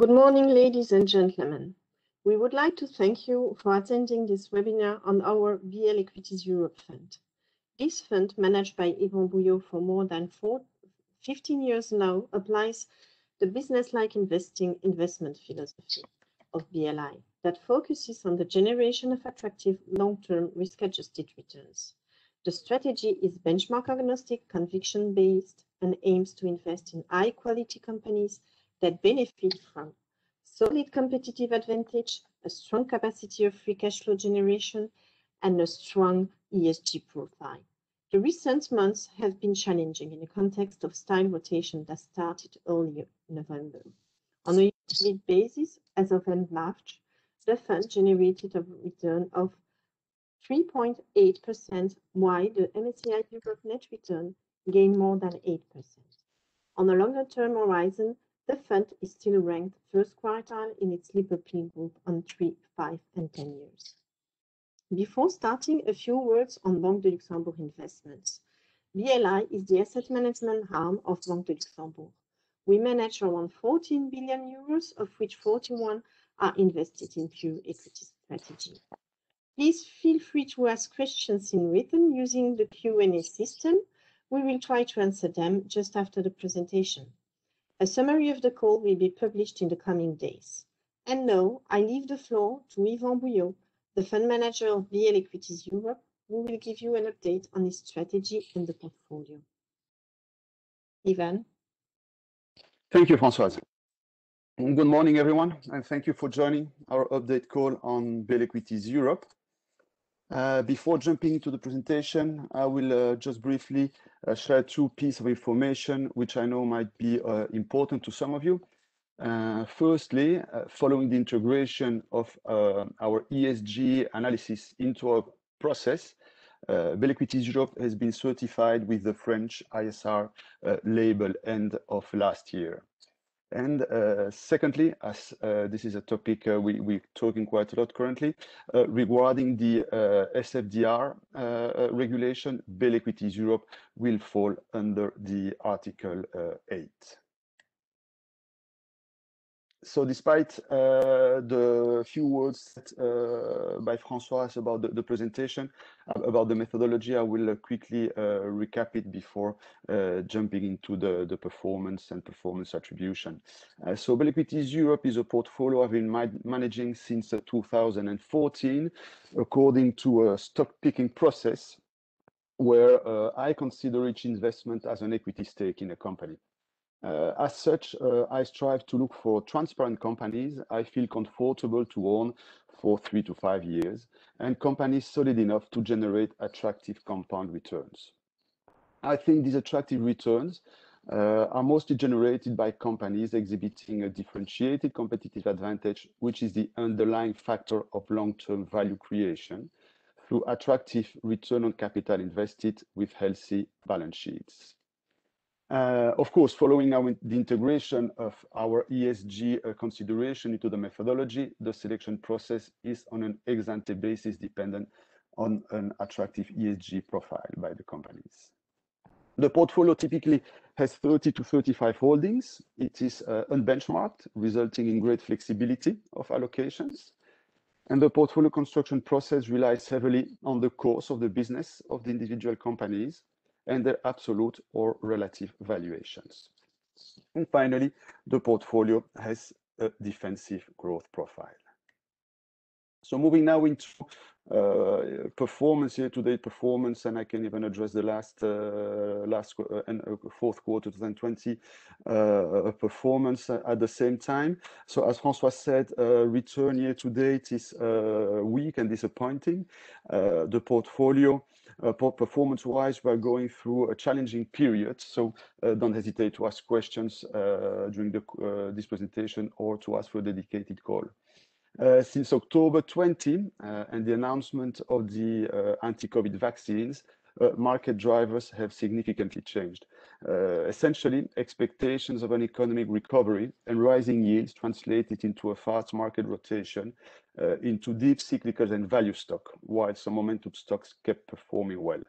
Good morning, ladies and gentlemen. We would like to thank you for attending this webinar on our BL Equities Europe Fund. This fund, managed by Ivan Bouillot for more than 15 years now, applies the business-like investing investment philosophy of BLI that focuses on the generation of attractive long-term risk-adjusted returns. The strategy is benchmark agnostic, conviction-based, and aims to invest in high-quality companies that benefit from solid competitive advantage, a strong capacity of free cash flow generation, and a strong ESG profile. The recent months have been challenging in the context of style rotation that started early November. On a yearly basis, as of end March, the fund generated a return of 3.8%, while the MSCI Europe net return gained more than 8%. On a longer-term horizon, the fund is still ranked first quartile in its Lipper Group on three, five, and 10 years. Before starting, a few words on Banque de Luxembourg Investments. BLI is the asset management arm of Banque de Luxembourg. We manage around 14 billion euros, of which 41 are invested in pure equity strategy. Please feel free to ask questions in written using the Q&A system. We will try to answer them just after the presentation. A summary of the call will be published in the coming days. And now I leave the floor to Ivan Bouillot, the Fund Manager of BL Equities Europe, who will give you an update on his strategy and the portfolio. Ivan? Thank you, Françoise. Good morning, everyone, and thank you for joining our update call on BL Equities Europe. Uh, before jumping into the presentation, I will uh, just briefly uh, share two pieces of information which I know might be important to some of you. Firstly, following the integration of our ESG analysis into our process, BL Equities Europe has been certified with the French ISR label end of last year. And uh, secondly, as uh, this is a topic uh, we're talking quite a lot currently, regarding the SFDR regulation, BL Equities Europe will fall under the Article 8. So despite uh, the few words uh, by Françoise about the presentation, about the methodology, I will uh, quickly recap it before jumping into the performance and performance attribution. so BL Equities Europe is a portfolio I've been managing since 2014 according to a stock-picking process where I consider each investment as an equity stake in a company. Uh, as such, uh, I strive to look for transparent companies I feel comfortable to own for three to five years, and companies solid enough to generate attractive compound returns. I think these attractive returns uh, are mostly generated by companies exhibiting a differentiated competitive advantage, which is the underlying factor of long-term value creation through attractive return on capital invested with healthy balance sheets. Uh, of course, following now the integration of our ESG uh, consideration into the methodology, the selection process is on an ex-ante basis dependent on an attractive ESG profile by the companies. The portfolio typically has thirty to thirty-five holdings. It is uh, unbenchmarked, resulting in great flexibility of allocations. And the portfolio construction process relies heavily on the course of the business of the individual companies and their absolute or relative valuations. And finally, the portfolio has a defensive growth profile. So moving now into uh, performance, year-to-date performance, and I can even address the last uh, last uh, and fourth quarter 2020 performance at the same time. So as François said, return year-to-date is weak and disappointing. The portfolio Uh, performance-wise, we're going through a challenging period, so uh, don't hesitate to ask questions uh, during this presentation or to ask for a dedicated call. Since October 2020 and the announcement of the anti-COVID vaccines, Uh, market drivers have significantly changed. Uh, essentially, expectations of an economic recovery and rising yields translated into a fast market rotation uh, into deep cyclical and value stock, while some momentum stocks kept performing well.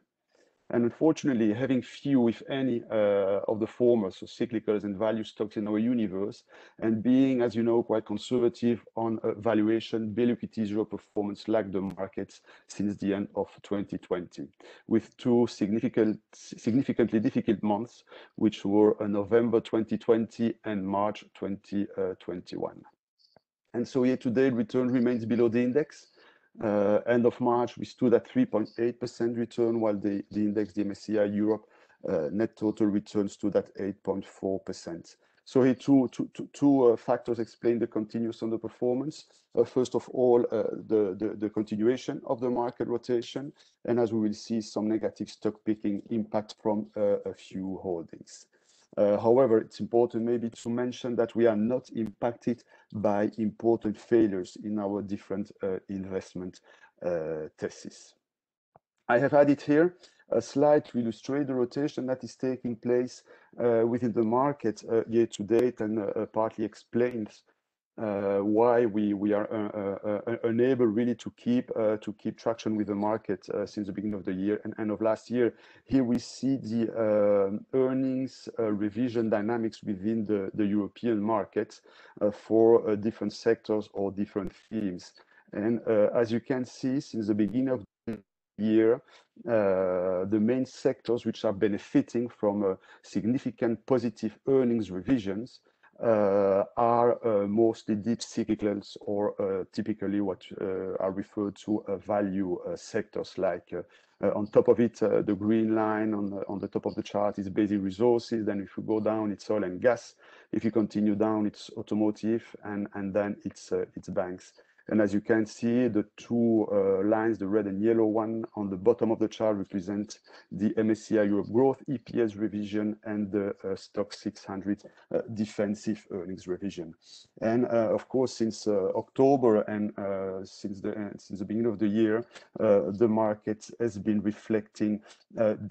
And unfortunately, having few, if any, uh, of the former, so cyclicals and value stocks in our universe, and being, as you know, quite conservative on uh, valuation, Equities Europe performance lagged the markets since the end of 2020, with two significant, significantly difficult months, which were uh, November 2020 and March 2021. And so year-to-date return remains below the index, uh, end of March, we stood at 3.8% return, while the, the index, the MSCI Europe, uh, net total return stood at 8.4%. So here two, two, two, two uh, factors explain the continuous underperformance. Uh, first of all, uh, the, the, the, continuation of the market rotation, and as we will see, some negative stock picking impact from uh, a few holdings. Uh, however, it's important maybe to mention that we are not impacted by important failures in our different uh, investment uh. I have added here a slide to illustrate the rotation that is taking place uh, within the market uh, year to date and uh, partly explains why we we are uh, uh, unable really to keep to keep traction with the market since the beginning of the year and end of last year. Here we see the um, earnings revision dynamics within the, European markets for different sectors or different themes. And as you can see, since the beginning of the year, uh, the main sectors which are benefiting from uh, significant positive earnings revisions uh, Uh, are uh, mostly deep cyclicals or uh, typically what uh, are referred to uh, value sectors like on top of it, the green line on the, on the top of the chart is basic resources. Then if you go down, it's oil and gas. If you continue down, it's automotive, and, and then it's, it's banks. And as you can see, the two uh, lines, the red and yellow one on the bottom of the chart represent the MSCI Europe Growth EPS revision and the uh, Stoxx 600 uh, defensive earnings revision. And uh, of course, since uh, October and uh, since the since the beginning of the year, the market has been reflecting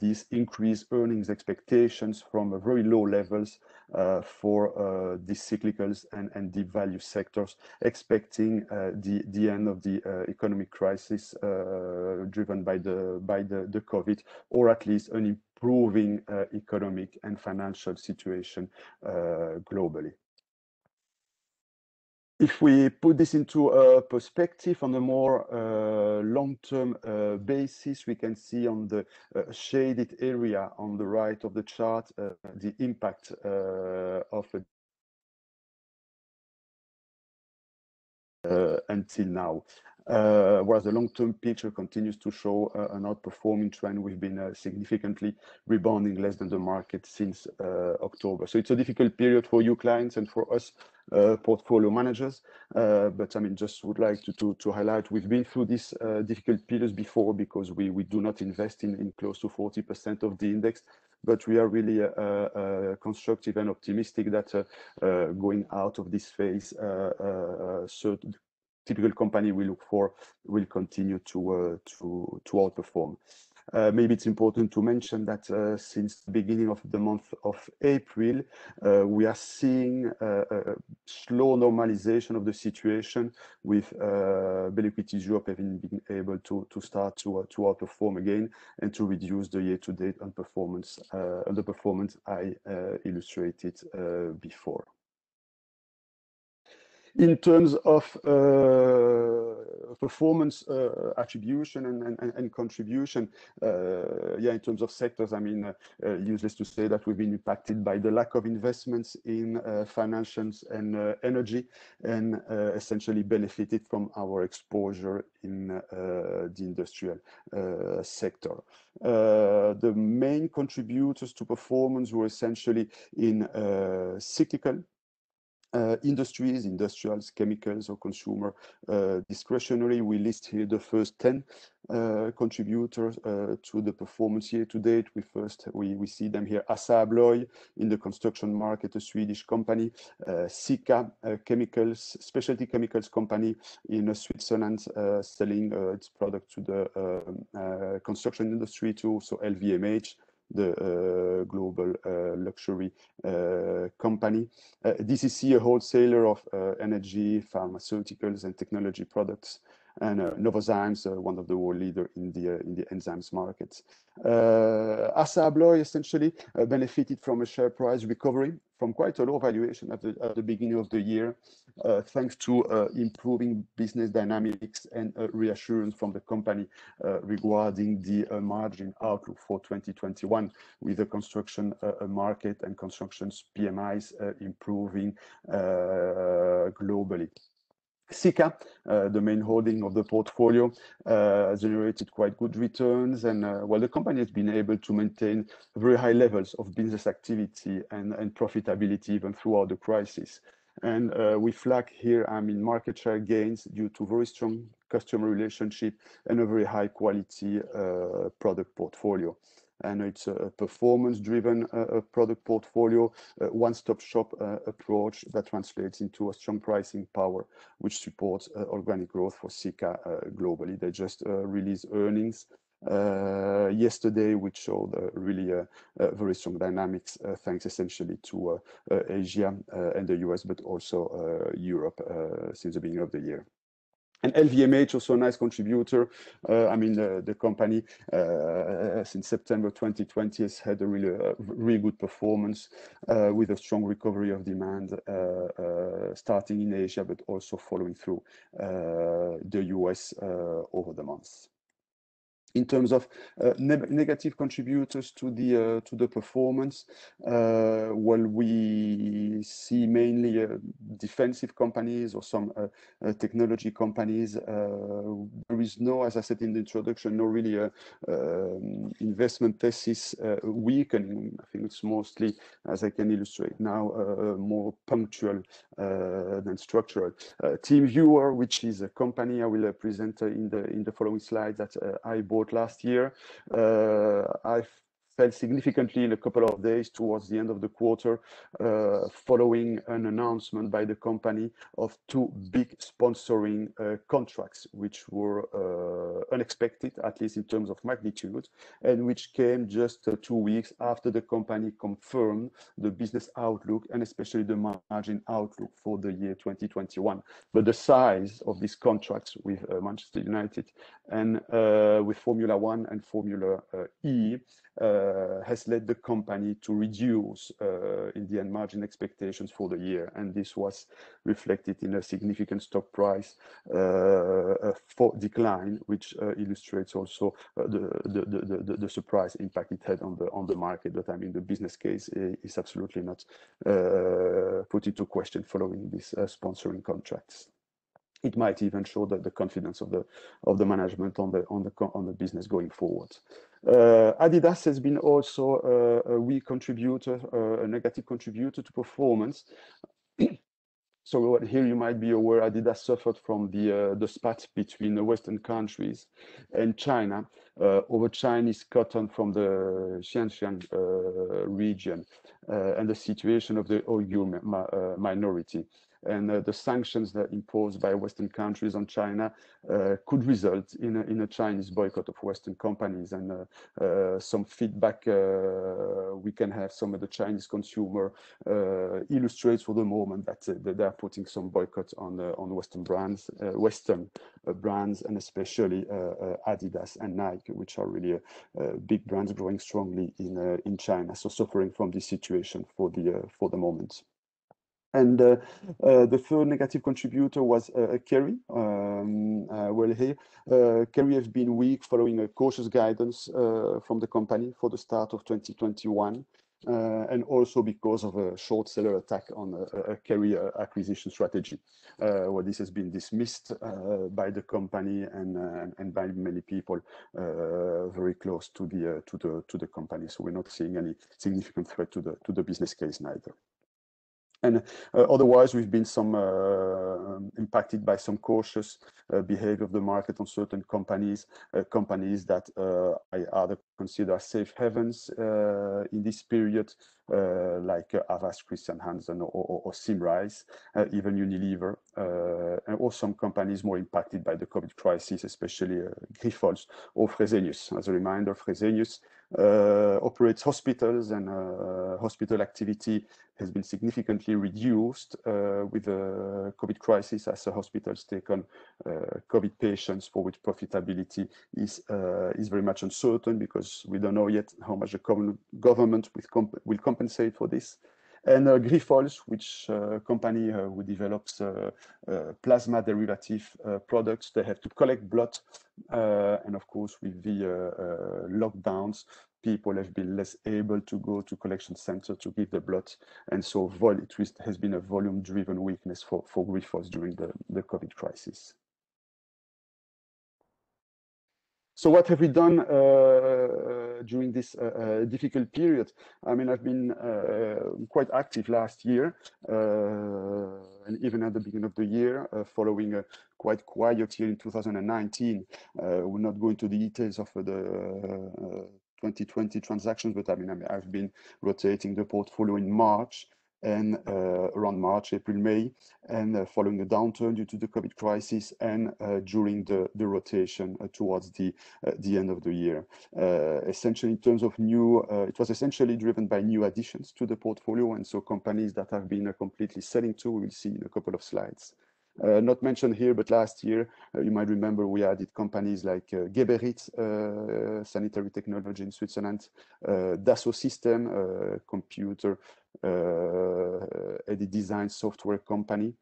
these increased earnings expectations from very low levels uh, for uh, the cyclicals and, and deep value sectors, expecting uh, the, the end of the economic crisis driven by the by the, the COVID, or at least an improving economic and financial situation globally if we put this into a perspective on a more uh, long-term uh, basis, we can see on the uh, shaded area on the right of the chart the impact of until now. Uh, whereas the long-term picture continues to show uh, an outperforming trend. We've been uh, significantly rebounding less than the market since uh, October. So it's a difficult period for you clients and for us uh, portfolio managers. Uh, but I mean, just would like to highlight, we've been through these difficult periods before because we we do not invest in close to 40% of the index, but we are really constructive and optimistic that going out of this phase, typical company we look for will continue to uh, to to outperform. Uh, maybe it's important to mention that uh, since the beginning of the month of April, uh, we are seeing uh, a slow normalization of the situation with uh, Europe having been able to, to start to, to outperform again and to reduce the year-to-date underperformance, underperformance I illustrated before. In terms of uh, performance uh, attribution and, and, and contribution, uh, yeah, in terms of sectors, I mean, uh, useless to say that we've been impacted by the lack of investments in uh, financials and uh, energy and essentially benefited from our exposure in the industrial sector. the main contributors to performance were essentially in cyclical uh, industries, industrials, chemicals, or consumer uh, discretionary. We list here the first 10 uh, contributors uh, to the performance year to date. We first we, we see them here. Assa Abloy in the construction market, a Swedish company. Uh, Sika uh, Chemicals, specialty chemicals company in Switzerland, selling its product to the um, construction industry too. So LVMH the uh, global uh, luxury uh, company. DCC, a wholesaler of energy, pharmaceuticals, and technology products. and Novozymes, one of the world leader in the in the enzymes market. Assa Abloy essentially benefited from a share price recovery from quite a low valuation at the, at the beginning of the year, uh, thanks to uh, improving business dynamics and uh, reassurance from the company regarding the margin outlook for 2021, with the construction market and construction's PMIs improving globally. Sika, uh, the main holding of the portfolio, uh, generated quite good returns. And uh, while the company has been able to maintain very high levels of business activity and, and profitability even throughout the crisis. And uh, we flag here, I mean, market share gains due to very strong customer relationship and a very high quality uh, product portfolio and it's a performance-driven uh, product portfolio, one-stop shop uh, approach that translates into a strong pricing power, which supports uh, organic growth for Sika globally. They just released earnings uh, yesterday, which showed uh, really uh, very strong dynamics, thanks essentially to Asia and the US, but also Europe since the beginning of the year. And LVMH also a nice contributor. Uh, I mean, the, the company uh, since September 2020 has had a really, uh, really good performance uh, with a strong recovery of demand uh, uh, starting in Asia, but also following through the US over the months in terms of uh, ne negative contributors to the uh, to the performance, uh, well, we see mainly uh, defensive companies or some uh, uh, technology companies. there is no, as I said in the introduction, no really um, investment thesis weakening. I think it's mostly, as I can illustrate now, more punctual than structural. TeamViewer, which is a company I will present in the in the following slides that I bought last year. Uh, I've fell significantly in a couple of days towards the end of the quarter uh, following an announcement by the company of two big sponsoring uh, contracts, which were uh, unexpected, at least in terms of magnitude, and which came just two weeks after the company confirmed the business outlook and especially the margin outlook for the year 2021. But the size of these contracts with Manchester United and with Formula One and Formula E Uh, has led the company to reduce uh, in the end margin expectations for the year. And this was reflected in a significant stock price uh, uh for decline, which uh, illustrates also the, the, the, the, the surprise impact it had on the on the market. But I mean, the business case is absolutely not put into question following these sponsoring contracts it might even show that the confidence of the of the management on the on the on the business going forward. Uh, Adidas has been also uh, a weak contributor, uh, a negative contributor to performance. so here you might be aware Adidas suffered from the uh, the spat between the Western countries and China uh, over Chinese cotton from the Xinjiang uh, region and the situation of the Uyghur minority and uh, the sanctions that imposed by Western countries on China uh, could result in a, in a Chinese boycott of Western companies. And uh, uh some feedback uh, we can have some of the Chinese consumer illustrates for the moment that, that they are putting some boycott on on Western brands, Western brands, and especially Adidas and Nike, which are really big brands growing strongly in in China. So suffering from this situation for the for the moment. And uh, uh, the third negative contributor was uh, Kerry. Um, well, here, Kerry has been weak following a cautious guidance from the company for the start of 2021. Uh, and also because of a short seller attack on a, Kerry acquisition strategy, uh, where this has been dismissed uh, by the company and and by many people very close to the to the to the company. So we're not seeing any significant threat to the to the business case neither. And uh, otherwise, we've been some uh, impacted by some cautious uh, behavior of the market on certain companies, uh, companies that uh, I either consider safe havens uh, in this period, Uh, like uh, Havas, Christian Hansen, or, or, or Symrise, uh, even Unilever, and or some companies more impacted by the COVID crisis, especially Grifols or Fresenius. As a reminder, Fresenius operates hospitals and hospital activity has been significantly reduced uh, with the COVID crisis as the hospitals take on uh, COVID patients for which profitability is, uh, is very much uncertain because we don't know yet how much the government will, comp will compensate for this. And uh, Grifols, which uh, company uh, who develops plasma derivative products, they have to collect blood. and of course, with the lockdowns, people have been less able to go to collection center to give the blood. And so it has been a volume driven weakness for, for Grifols during the, the COVID crisis. So what have we done uh, during this uh, uh, difficult period? I mean, I've been uh, quite active last year and even at the beginning of the year, following a quite quiet year in 2019. we'll not go into the details of the 2020 transactions, but I mean, I mean, I've been rotating the portfolio in March and uh, around March, April, May, and uh, following the downturn due to the COVID crisis and uh, during the, the rotation towards the, the end of the year. Essentially, in terms of new, it was essentially driven by new additions to the portfolio, and so companies that have been completely selling to, we'll see in a couple of slides. Uh, not mentioned here, but last year, uh, you might remember we added companies like uh, Geberit, uh, sanitary technology in Switzerland, uh, Dassault Systèmes, uh, computer aided design software company,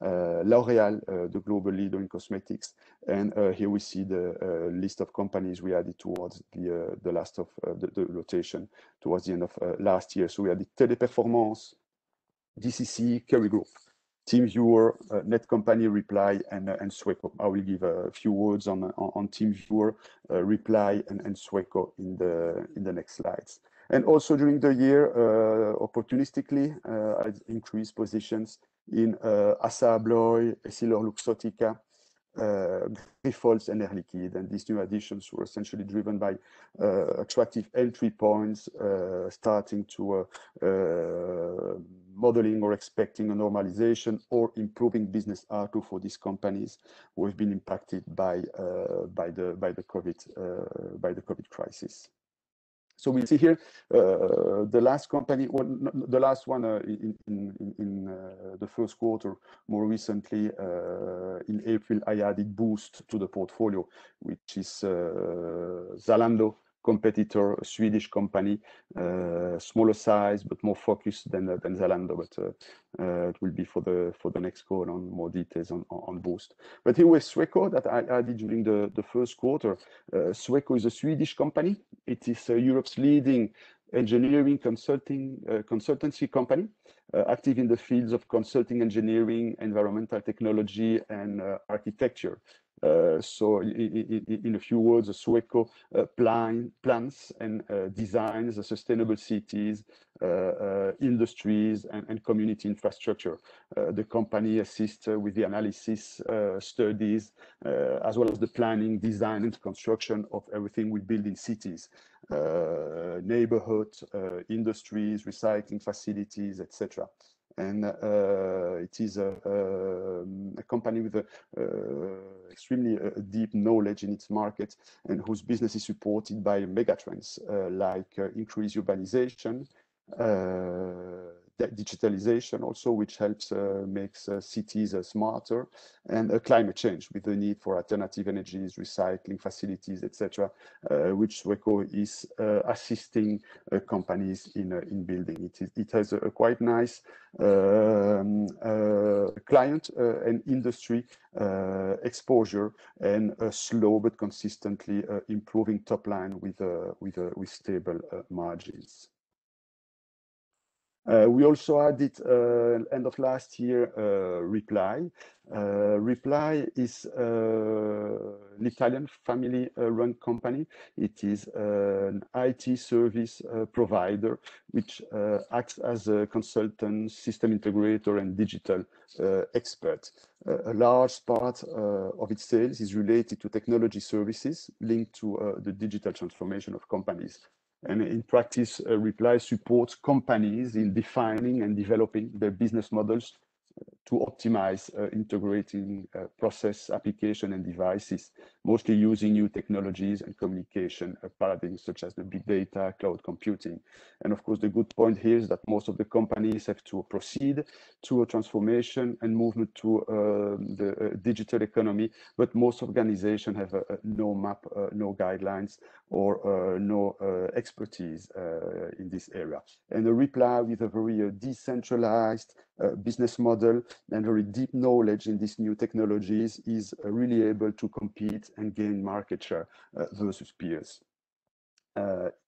L'Oreal, the global leader in cosmetics. And here we see the list of companies we added towards the, the last of the, the, rotation towards the end of last year. So we added Teleperformance, DCC, Kerry Group. TeamViewer, uh, Netcompany, Reply, and, uh, and Sweco. I will give a few words on, on, on TeamViewer, uh, Reply, and, and Sweco in the, in the next slides. And also during the year, uh, opportunistically, uh, I increased positions in uh, Assa Abloy, EssilorLuxottica, uh, Grifols and Air Liquide. And these new additions were essentially driven by uh, attractive entry points, uh, starting to modeling or expecting a normalization or improving business outlook for these companies who have been impacted by uh, by the by the COVID by the COVID crisis. So we see here uh, the last company, well, the last one uh, in, in, in uh, the first quarter, more recently uh, in April, I added Boozt to the portfolio, which is uh, Zalando, competitor, a Swedish company, uh, smaller size but more focused than uh, than Zalando. But uh, uh, it will be for the for the next call on more details on on Boozt. But here with Sweco that I added during the the first quarter. Uh, Sweco is a Swedish company. It is uh, Europe's leading engineering consulting consultancy company. active in the fields of consulting engineering, environmental technology, and architecture. Uh, so in, a few words, Sweco uh, plan, plans and uh, designs sustainable cities, uh, uh, industries, and, and, community infrastructure. Uh, the company assists with the analysis studies, as well as the planning, design, and construction of everything we build in cities, neighborhoods, industries, recycling facilities, etc and uh, it is a, um, a company with a, uh, extremely uh, deep knowledge in its market and whose business is supported by megatrends like increased urbanization, digitalization also, which helps uh, makes uh, cities uh, smarter, and uh, climate change with the need for alternative energies, recycling facilities, etc., uh, which Sweco is uh, assisting companies in in building. It, is, it has a, a quite nice um, client and industry exposure and a slow but consistently improving top line with with with stable margins. Uh, we also added uh, end of last year uh, Reply. Uh, Reply is uh, an Italian family-run company. It is an IT service provider which acts as a consultant, system integrator, and digital expert. a large part of its sales is related to technology services linked to the digital transformation of companies. And in practice, Reply supports companies in defining and developing their business models to optimize uh, integrating uh, process application and devices, mostly using new technologies and communication uh, paradigms such as the big data, cloud computing. And of course, the good point here is that most of the companies have to proceed to a transformation and movement to um, the uh, digital economy, but most organizations have a, a no map, uh, no guidelines, or uh, no expertise in this area. And a Reply with a very decentralized business model and very deep knowledge in these new technologies is uh, really able to compete and gain market share uh, versus peers.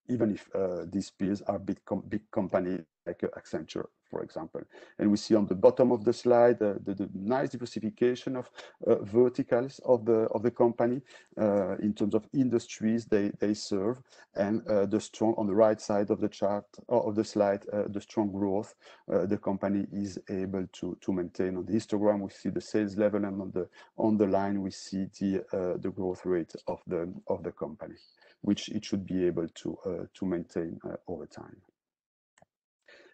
Uh, even if these peers are big, com big companies like Accenture for example. And we see on the bottom of the slide uh, the, the, nice diversification of uh, verticals of the of the company uh, in terms of industries they they serve, and uh, the strong on the right side of the chart uh, of the slide uh, the strong growth the company is able to to maintain. On the histogram we see the sales level, and on the on the line we see the the growth rate of the of the company, which it should be able to to maintain over time.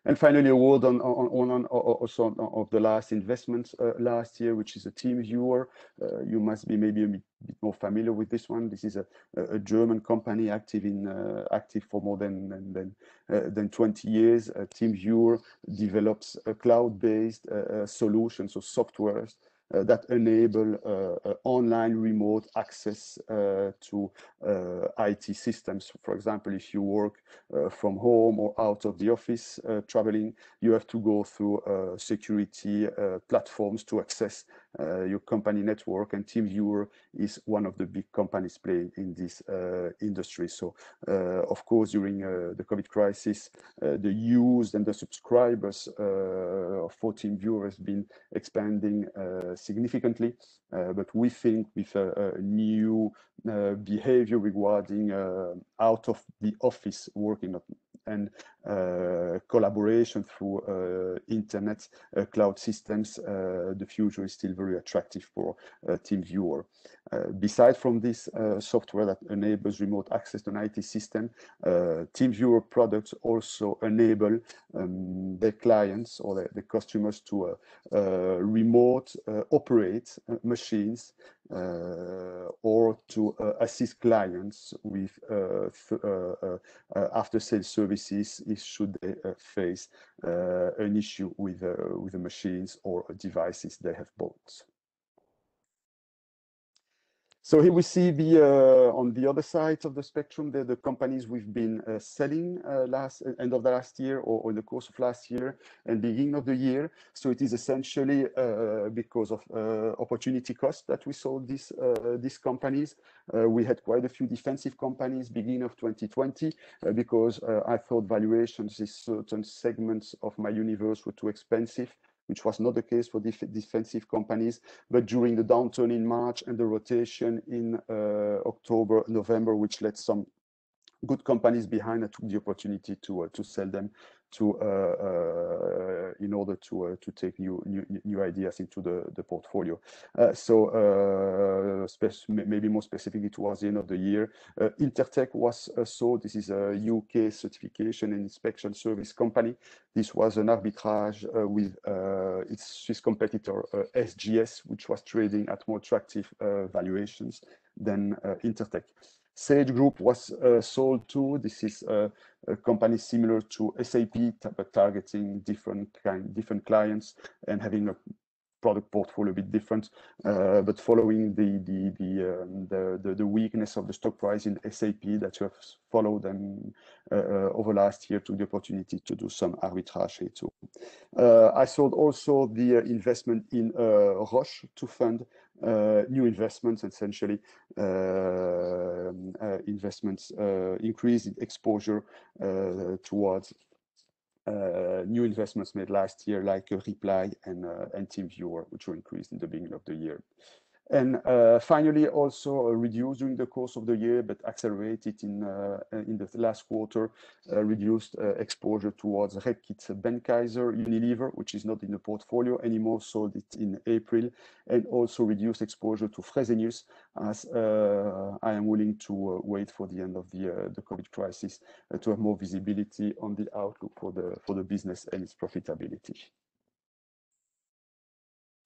And finally, a word on, on, on, also on, of the last investments uh, last year, which is a TeamViewer. Uh, you must be maybe a bit, more familiar with this one. This is a, a German company active in uh, active for more than than than, than 20 years. TeamViewer develops a cloud-based uh, solution, so softwares uh, that enable uh, uh, online remote access to IT systems. For example, if you work from home or out of the office traveling, you have to go through security platforms to access uh, Uh, your company network and TeamViewer is one of the big companies playing in this uh, industry. So uh, of course, during uh, the COVID crisis, uh, the use and the subscribers for TeamViewer has been expanding significantly. but we think with a, new behavior regarding out of the office working, and uh, Uh, collaboration through uh, internet uh, cloud systems, uh, the future is still very attractive for uh, TeamViewer. besides from this software that enables remote access to an IT system, TeamViewer products also enable um, their clients or the, the customers to remote operate machines uh, or to uh, assist clients with uh, after sales services should they face uh, an issue with, with the machines or devices they have bought. So here we see the uh, on the other side of the spectrum, the, the companies we've been uh, selling uh, last uh, end of the last year or, or, in the course of last year and beginning of the year. So it is essentially uh, because of uh, opportunity cost that we sold these these companies. we had quite a few defensive companies beginning of 2020 because I thought valuations in certain segments of my universe were too expensive which was not the case for def defensive companies. But during the downturn in March and the rotation in uh, October, November, which led some good companies behind, I took the opportunity to uh, to sell them to uh, uh, in order to uh, to take new new new ideas into the the portfolio. Uh, so uh, maybe more specifically towards the end of the year, Intertek was sold. This is a UK certification and inspection service company. This was an arbitrage with its Swiss competitor SGS, which was trading at more attractive valuations than Intertek. Sage Group was uh, sold to. This is a, a, company similar to SAP, but targeting different kind, different clients and having a product portfolio a bit different. Uh, but following the the the, um, the, the the weakness of the stock price in SAP that you have followed and uh, uh, over last year, took the opportunity to do some arbitrage here too. I sold also the investment in Roche to fund uh, new investments, essentially uh, uh, investments, increase in exposure towards Uh, new investments made last year, like Reply and, uh, and TeamViewer, which were increased in the beginning of the year. And uh, finally, also uh, reduced during the course of the year, but accelerated in uh, in the last quarter, reduced exposure towards Reckitt Benckiser Unilever, which is not in the portfolio anymore, sold it in April, and also reduced exposure to Fresenius, as I am willing to wait for the end of the the COVID crisis to have more visibility on the outlook for the for the business and its profitability.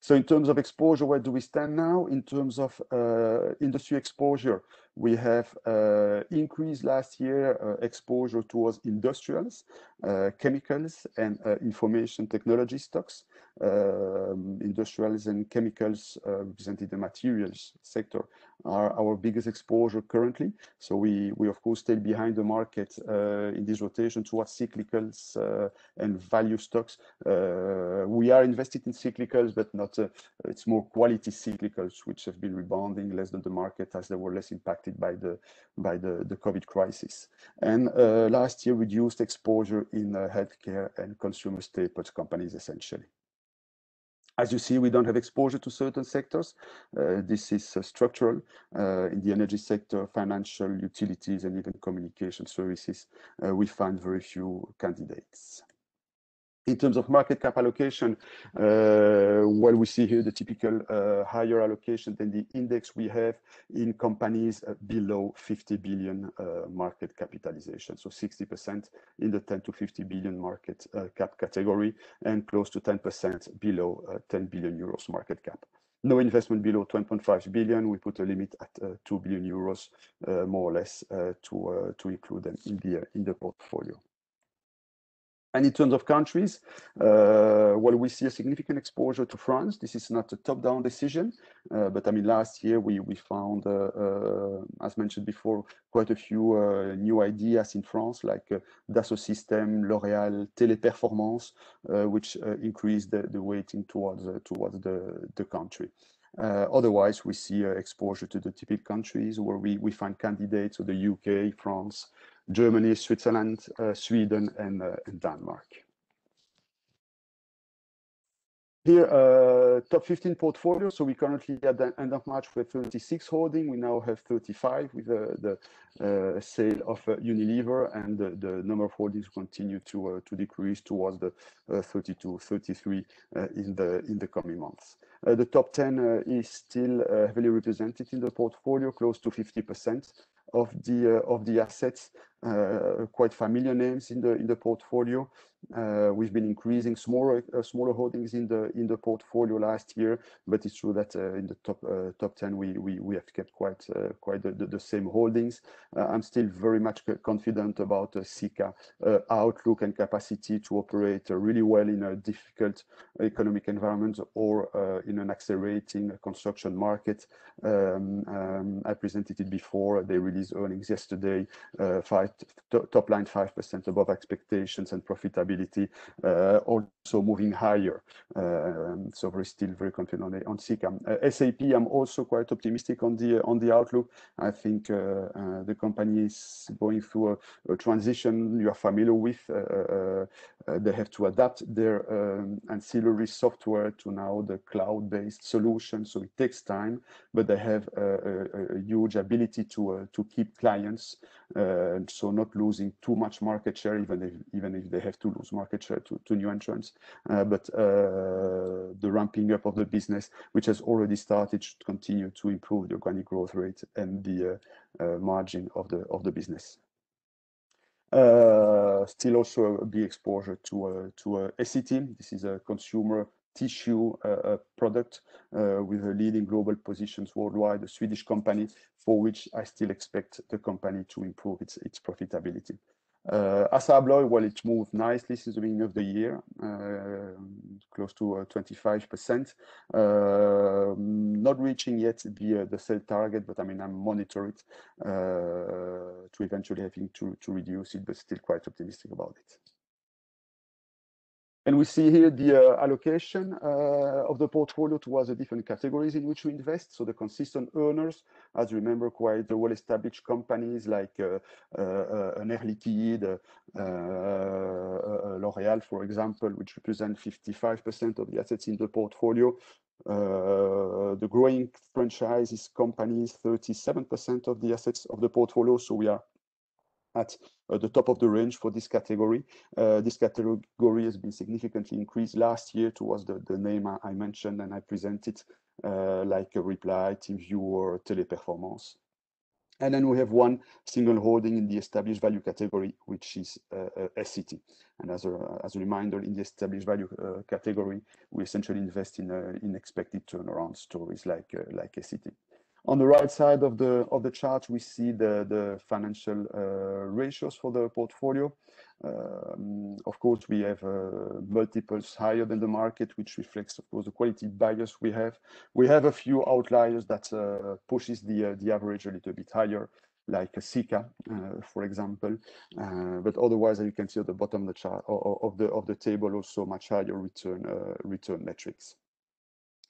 So in terms of exposure, where do we stand now? In terms of uh, industry exposure, we have uh, increased last year uh, exposure towards industrials, uh, chemicals, and uh, information technology stocks. Um, industrials and chemicals uh, represented the materials sector are our biggest exposure currently. So we, we of course stay behind the market in this rotation towards cyclicals and value stocks. we are invested in cyclicals, but not it's more quality cyclicals which have been rebounding less than the market as they were less impacted by the by the, the COVID crisis. And uh, last year reduced exposure in uh, healthcare and consumer staples companies essentially. As you see, we don't have exposure to certain sectors. Uh, this is uh, structural uh, in the energy sector, financial, utilities, and even communication services. Uh, we find very few candidates. In terms of market cap allocation, uh, well, we see here the typical uh, higher allocation than the index we have in companies uh, below 50 billion uh, market capitalization. So 60% in the 10 to 50 billion market uh, cap category and close to 10% below uh, 10 billion euros market cap. No investment below 12.5 billion. We put a limit at 2 billion euros, more or less, to to include them in the in the portfolio. And in terms of countries, uh, well, we see a significant exposure to France. This is not a top-down decision, uh, but I mean, last year we we found, uh, uh as mentioned before, quite a few uh, new ideas in France, like uh, Dassault Systèmes, L'Oréal, Téléperformance, which increased the, the weighting towards towards the the country. Uh, otherwise, we see uh, exposure to the typical countries where we, we find candidates, so the UK, France, Germany, Switzerland, uh, Sweden, and, and Denmark. Here, uh, top 15 portfolio. So we currently at the end of March with 36 holding. We now have 35 with uh, the uh, sale of uh, Unilever, and the, the, number of holdings continue to to decrease towards the 32, 33 in the in the coming months. the top 10 is still heavily represented in the portfolio, close to 50 percent of the of the assets uh, quite familiar names in the in the portfolio. Uh, we've been increasing smaller uh, smaller holdings in the in the portfolio last year, but it's true that in the top top 10 we, have kept quite quite the, same holdings. I'm still very much confident about Sika outlook and capacity to operate really well in a difficult economic environment or in an accelerating construction market. Um, um, I presented it before. They released earnings yesterday, uh, five top line 5% above expectations and profitability uh, also moving higher. Um, so we're still very confident on, Sika. Uh, SAP, I'm also quite optimistic on the on the outlook. I think uh, the company is going through a, transition you are familiar with. they have to adapt their um, ancillary software to now the cloud-based solution. So it takes time, but they have a, huge ability to to keep clients. Uh, so not losing too much market share, even if even if they have to lose market share to, to new entrants. Uh, but uh, the ramping up of the business, which has already started, should continue to improve the organic growth rate and the margin of the of the business. Uh, still also a big exposure to uh, to uh, Essity. This is a consumer tissue uh, product uh, with a leading global positions worldwide, a Swedish company for which I still expect the company to improve its, its profitability. Uh, Assa Abloy, well, it moved nicely since the beginning of the year, uh, close to 25%. Uh, uh, not reaching yet the uh, the sell target, but I mean, I'm monitor it to eventually having to, to reduce it, but still quite optimistic about it. And we see here the uh, allocation uh, of the portfolio towards the different categories in which we invest. So the consistent earners, as you remember, quite the well-established companies like uh, uh, uh an Air Liquide, uh, L'Oréal, for example, which represent 55% of the assets in the portfolio. The growing franchises companies, 37% of the assets of the portfolio. So we are at uh, the top of the range for this category. Uh, this category has been significantly increased last year towards the the name I mentioned and I presented, uh, like a Reply, TeamViewer, or Teleperformance. And then we have one single holding in the established value category, which is Essity. And as a as a reminder, in the established value category, we essentially invest in in expected turnaround stories like Essity. On the right side of the of the chart, we see the the financial uh, ratios for the portfolio. Um, of course, we have uh, multiples higher than the market, which reflects, of course, the quality bias we have. We have a few outliers that uh, pushes the the average a little bit higher, like Sika, for example. But otherwise, you can see at the bottom of the chart of the of the table, also much higher return return metrics.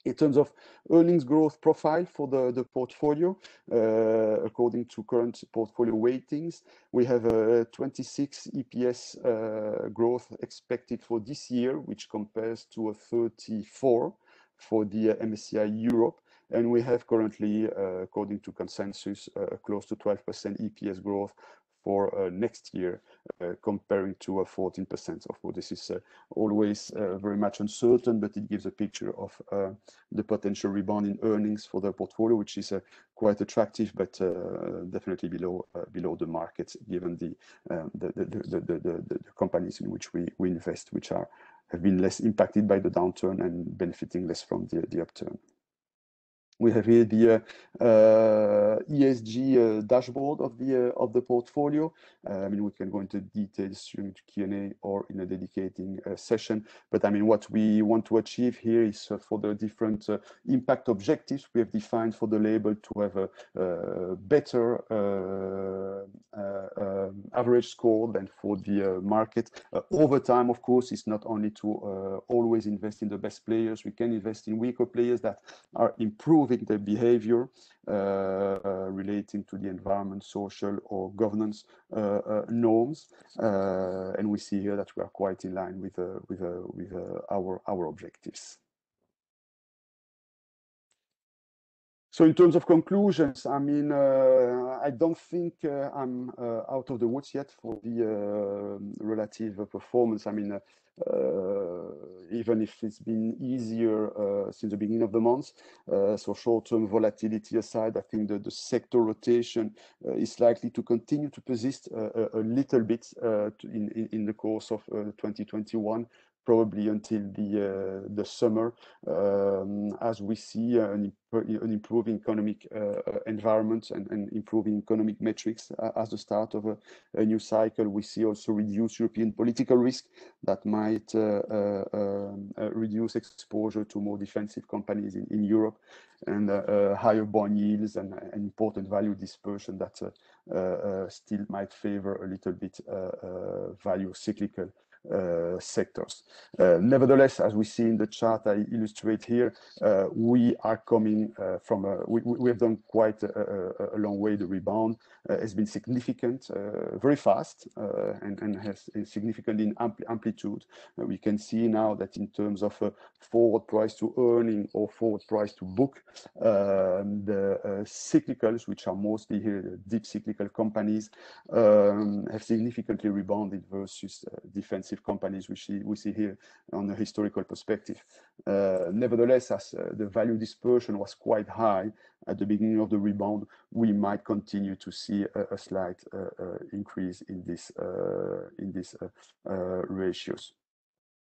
In terms of earnings growth profile for the the portfolio, uh, according to current portfolio weightings, we have a 26 EPS uh, growth expected for this year, which compares to a 34 for the uh, MSCI Europe. And we have currently, according to consensus, close to 12% EPS growth for uh, next year, uh, comparing to a 14%. Of course, this is uh, always very much uncertain, but it gives a picture of the potential rebound in earnings for the portfolio, which is quite attractive, but definitely below below the market, given the companies in which we invest, which are have been less impacted by the downturn and benefiting less from the upturn. We have here the uh, uh, ESG uh, dashboard of the uh, of the portfolio. I mean, we can go into details during Q&A or in a dedicated session. But I mean, what we want to achieve here is for the different impact objectives we have defined for the label to have a better um, average score than for the market. Over time, of course, it's not only to always invest in the best players. We can invest in weaker players that are improving their behavior uh, uh, relating to the environment, social, or governance uh, norms. And we see here that we are quite in line with our objectives. So in terms of conclusions, I mean, I don't think I'm out of the woods yet for the relative performance. I mean, Uh, even if it's been easier uh, since the beginning of the month, uh, so short-term volatility aside, I think the sector rotation is likely to continue to persist a little bit in the course of 2021, probably until the uh, the summer, um, as we see an improving economic uh, uh, environment and improving economic metrics as the start of a new cycle. We see also reduced European political risk that might um, reduce exposure to more defensive companies in Europe and higher bond yields and important value dispersion that still might favor a little bit value cyclical Uh, sectors. Uh, nevertheless, as we see in the chart I illustrate here, uh, we are coming from a we have done quite a long way. The rebound has been significant, very fast, and has significantly significant amplitude. We can see now that in terms of forward price to earning or forward price to book, um, the cyclicals, which are mostly here, deep cyclical companies, um, have significantly rebounded versus defensive companies, which we see here on a historical perspective. Uh, nevertheless, as uh, the value dispersion was quite high at the beginning of the rebound, we might continue to see a slight uh, increase in this in these ratios.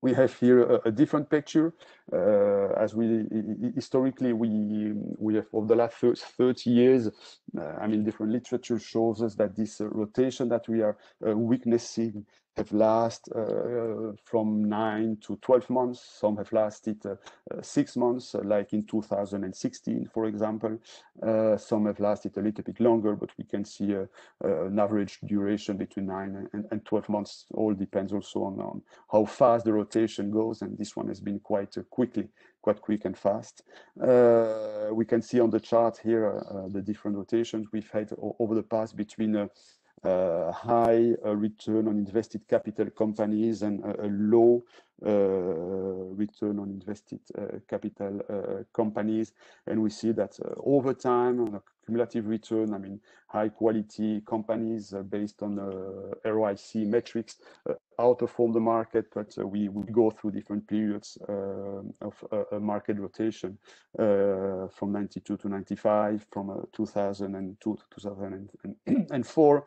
We have here a different picture. As we historically, we we have over the last 30 years, I mean, different literature shows us that this rotation that we are witnessing have lasted uh, from nine to 12 months. Some have lasted uh, uh, six months, like in 2016, for example. Some have lasted a little bit longer, but we can see an average duration between nine and 12 months. All depends also on how fast the rotation goes. And this one has been quite quickly, quite quick and fast. We can see on the chart here the different rotations we've had over the past between Uh, high uh, return on invested capital companies and a low Uh, return on invested uh, capital uh, companies. And we see that over time, on a cumulative return, I mean, high quality companies based on ROIC metrics outperform the market, but we go through different periods of market rotation from 92 to 95, from 2002 to 2004,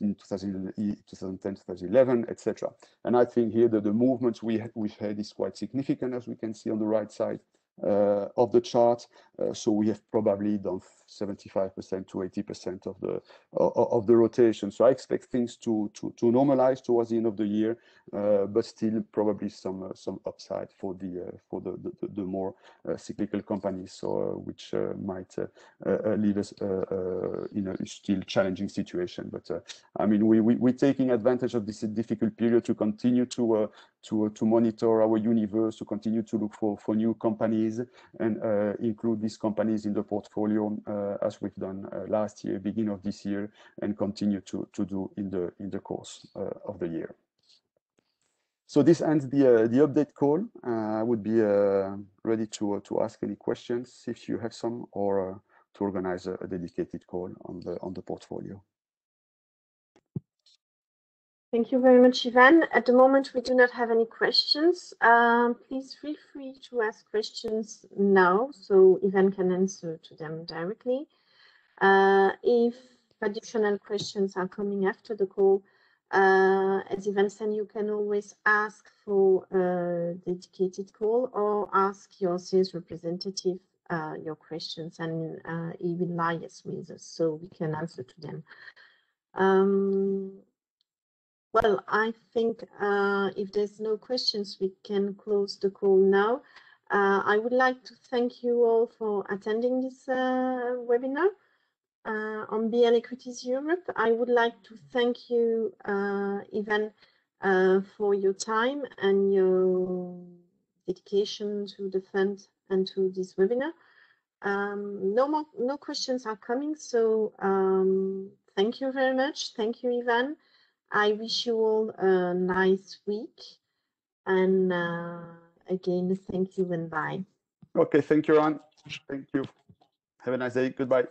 in 2010, 2011, etc. And I think here that the movements we've had is quite significant, as we can see on the right side uh, of the chart. Uh, so we have probably done 75% to 80% of the of the rotation. So I expect things to to, to normalize towards the end of the year, uh, but still probably some some upside for the for the the more cyclical companies, so which might leave us in a still challenging situation. But I mean, we're taking advantage of this difficult period to continue to monitor our universe, to continue to look for for new companies and uh, include these companies in the portfolio, uh, as we've done uh, last year, beginning of this year, and continue to to do in the in the course of the year. So this ends the the update call. I would be ready to to ask any questions if you have some, or to organize a dedicated call on the, on the portfolio. Thank you very much, Ivan. At the moment, we do not have any questions. Um, please feel free to ask questions now, so Ivan can answer to them directly. Uh, if additional questions are coming after the call, uh, as Ivan said, you can always ask for a dedicated call or ask your sales representative your questions, and he will liaise with us, so we can answer to them. Um, Well, I think uh, if there's no questions, we can close the call now. Uh, I would like to thank you all for attending this uh, webinar on BL Equities Europe. I would like to thank you, Ivan, for your time and your dedication to the fund and to this webinar. Um, no more no questions are coming, so um, thank you very much. Thank you, Ivan. I wish you all a nice week, and uh, again, thank you and bye. Okay. Thank you, Ron. Thank you. Have a nice day. Goodbye.